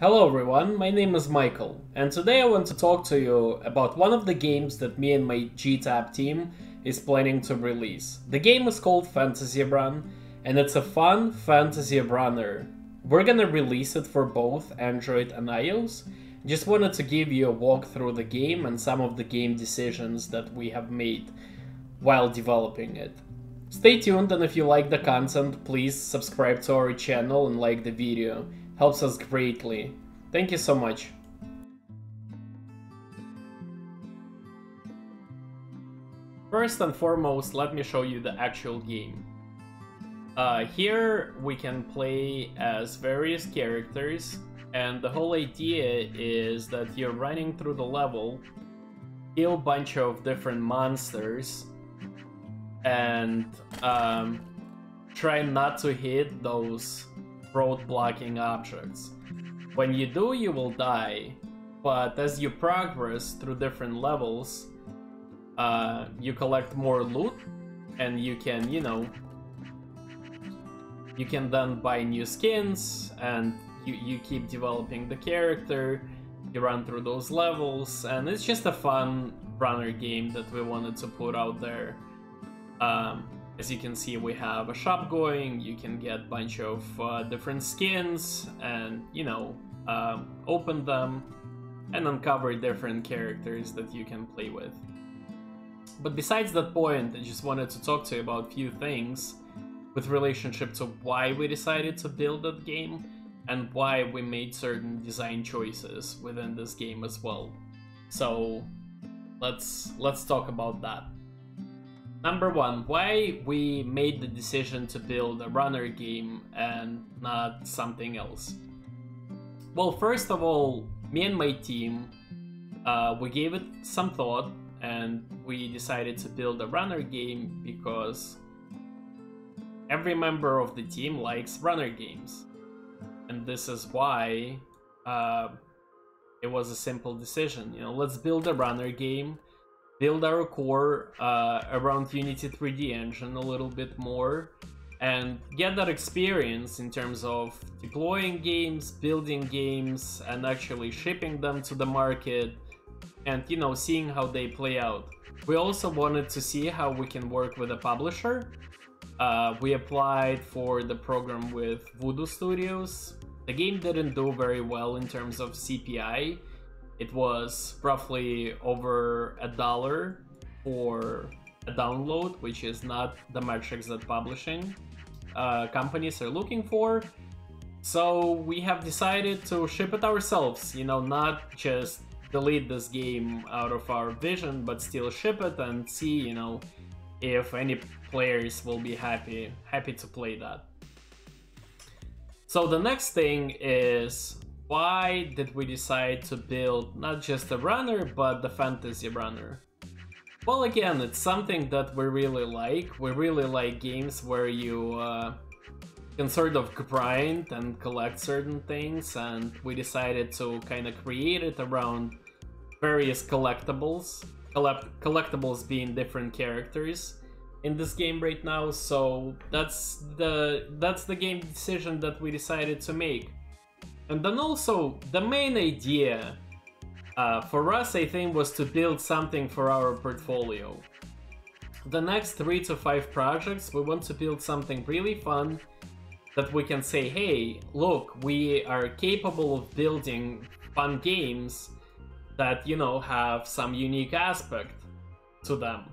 Hello everyone, my name is Michael, and today I want to talk to you about one of the games that me and my GTAP team is planning to release. The game is called Fantasy Run, and it's a fun fantasy runner. We're gonna release it for both Android and iOS. Just wanted to give you a walk through the game and some of the game decisions that we have made while developing it. Stay tuned and if you like the content, please subscribe to our channel and like the video. Helps us greatly. Thank you so much. First and foremost, let me show you the actual game. Uh, here we can play as various characters and the whole idea is that you're running through the level, kill a bunch of different monsters, and um, try not to hit those road blocking objects. When you do, you will die, but as you progress through different levels, uh, you collect more loot, and you can, you know, you can then buy new skins, and you, you keep developing the character, you run through those levels, and it's just a fun runner game that we wanted to put out there. Um, as you can see, we have a shop going, you can get a bunch of uh, different skins and, you know, uh, open them and uncover different characters that you can play with. But besides that point, I just wanted to talk to you about a few things with relationship to why we decided to build that game and why we made certain design choices within this game as well. So let's let's talk about that. Number one, why we made the decision to build a runner game and not something else. Well, first of all, me and my team, uh, we gave it some thought and we decided to build a runner game because every member of the team likes runner games. And this is why uh, it was a simple decision. You know, let's build a runner game build our core uh, around Unity 3D engine a little bit more and get that experience in terms of deploying games, building games, and actually shipping them to the market and you know seeing how they play out. We also wanted to see how we can work with a publisher. Uh, we applied for the program with Voodoo Studios. The game didn't do very well in terms of CPI, it was roughly over a dollar for a download, which is not the metrics that publishing uh, companies are looking for. So we have decided to ship it ourselves, you know, not just delete this game out of our vision, but still ship it and see, you know, if any players will be happy happy to play that. So the next thing is why did we decide to build not just a runner, but the fantasy runner? Well, again, it's something that we really like. We really like games where you uh, can sort of grind and collect certain things, and we decided to kind of create it around various collectibles. Collect collectibles being different characters in this game right now, so that's the that's the game decision that we decided to make. And then also, the main idea uh, for us, I think, was to build something for our portfolio. The next three to five projects, we want to build something really fun that we can say, hey, look, we are capable of building fun games that, you know, have some unique aspect to them,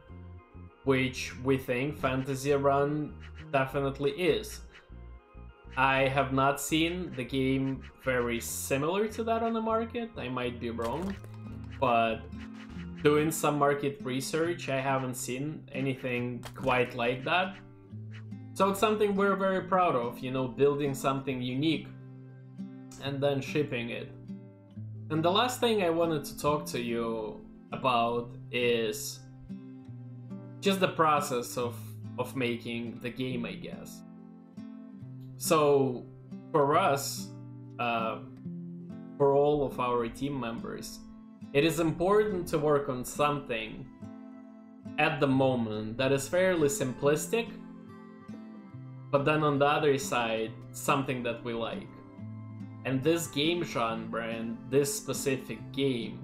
which we think Fantasy Run definitely is. I have not seen the game very similar to that on the market. I might be wrong, but doing some market research, I haven't seen anything quite like that. So it's something we're very proud of, you know, building something unique and then shipping it. And the last thing I wanted to talk to you about is just the process of of making the game, I guess. So for us, uh, for all of our team members, it is important to work on something at the moment that is fairly simplistic, but then on the other side, something that we like. And this game genre this specific game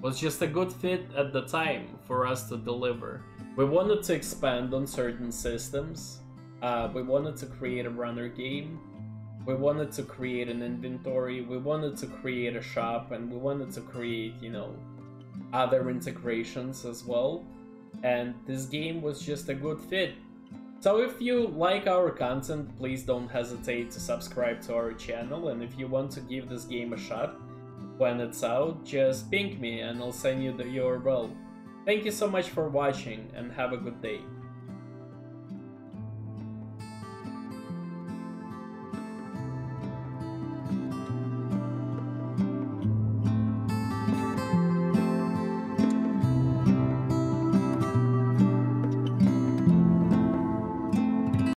was just a good fit at the time for us to deliver. We wanted to expand on certain systems. Uh, we wanted to create a runner game. We wanted to create an inventory. We wanted to create a shop, and we wanted to create, you know, other integrations as well. And this game was just a good fit. So if you like our content, please don't hesitate to subscribe to our channel. And if you want to give this game a shot when it's out, just ping me and I'll send you the URL. Thank you so much for watching and have a good day.